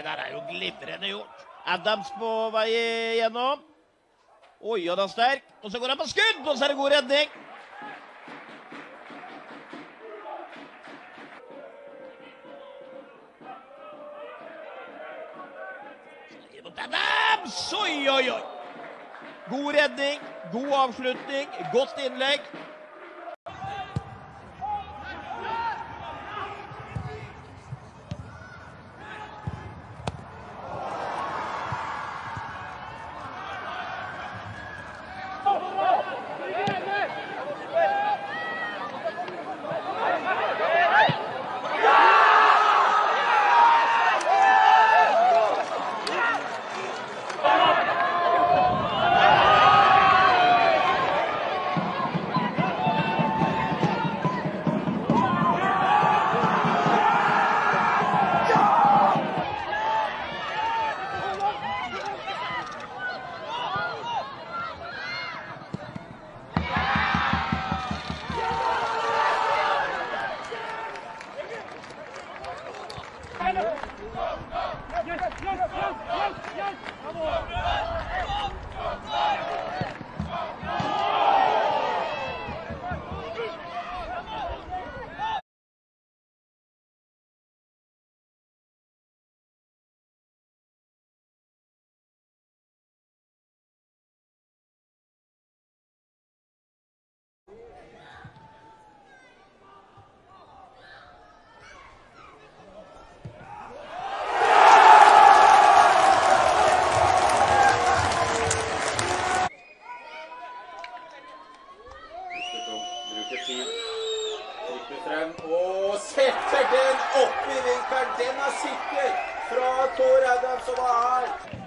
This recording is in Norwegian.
det der er jo glitrende gjort. Adams på vei igjennom. Oi, han er sterk. Og så går han på skudd, og så er det god redning. Adams! Oi, oi, oi. God redning, god avslutning, godt innlegg. Setter den opp i vinkelen. Den er sikker fra Tor Adams, som var her.